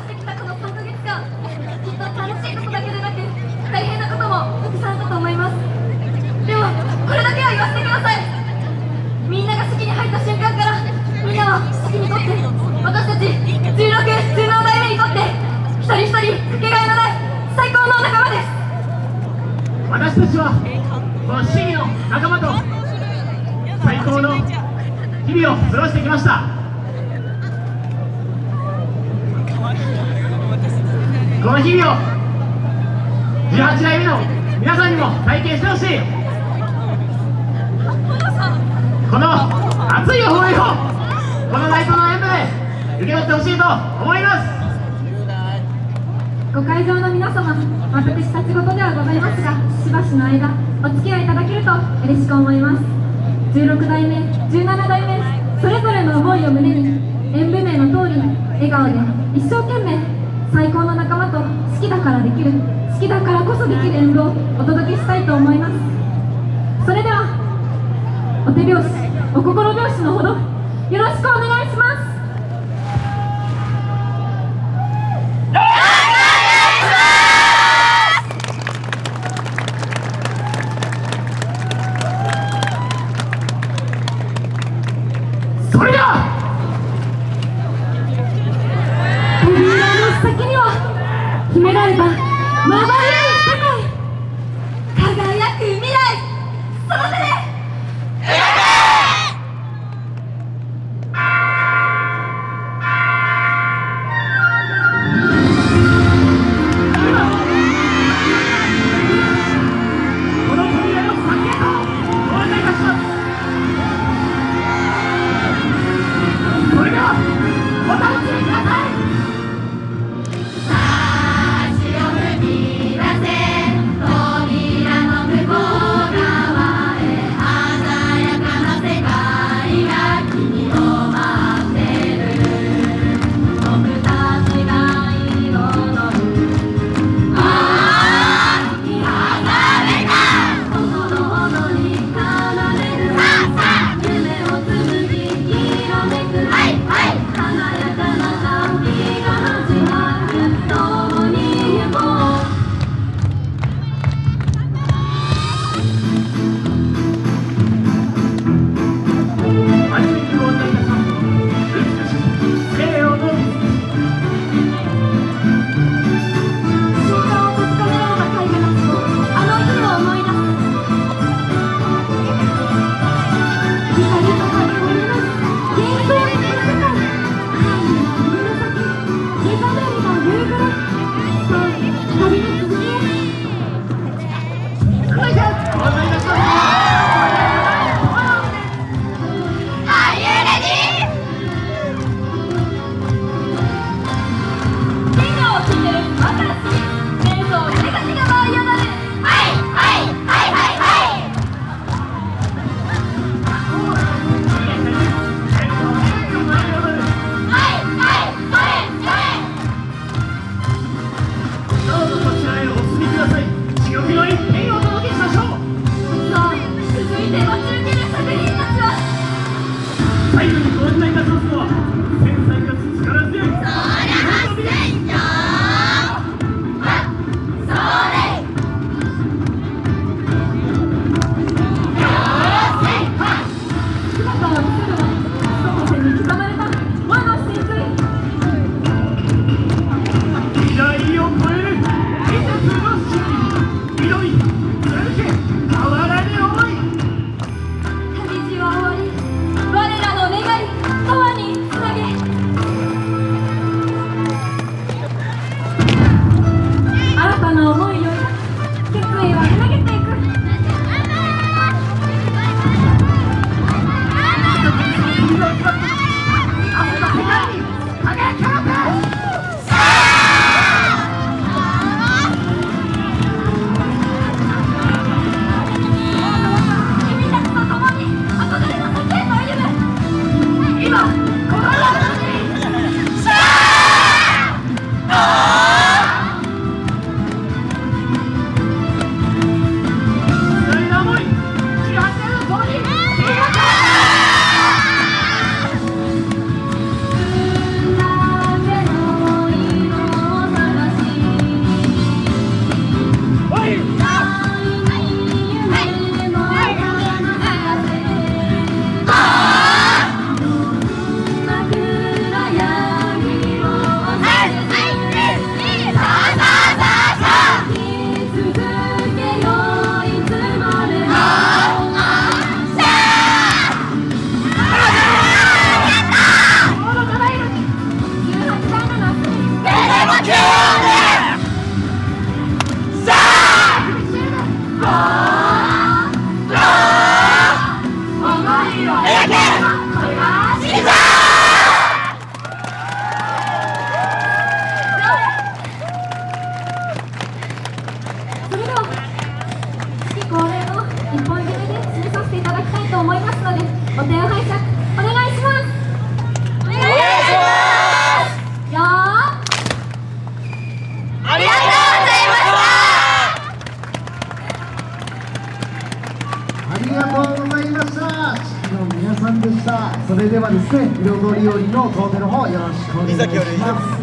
してきたこの3ヶ月間きっと楽しいことだけでなく大変なこともたくさんあったと思いますでもこれだけは言わせてくださいみんなが式に入った瞬間からみんなは式にとって私たち1617代目にとって一人一人かけがえのない最高の仲間です私たちはこの市議の仲間と最高の日々を過ごしてきました。の日々を18代目の皆さんにも体験してほしい。この熱い思いをこのナイトの演舞で受け取ってほしいと思います。ご会場の皆様私たち事ではございますがしばしの間お付き合いいただけると嬉しく思います。16代目17代目それぞれの思いを胸に演舞名の通り笑顔で一生懸命最高の仲間と好きだからできる好きだからこそできる演舞をお届けしたいと思います。それではお手拍子お心拍子のほどよろしくお願いします。Thank you. お手を拝借お願いします。お願いしますよありがとうございましたありがとうございました。地の皆さんでした。それではですね彩りよりの当出の方よろしくお願いします。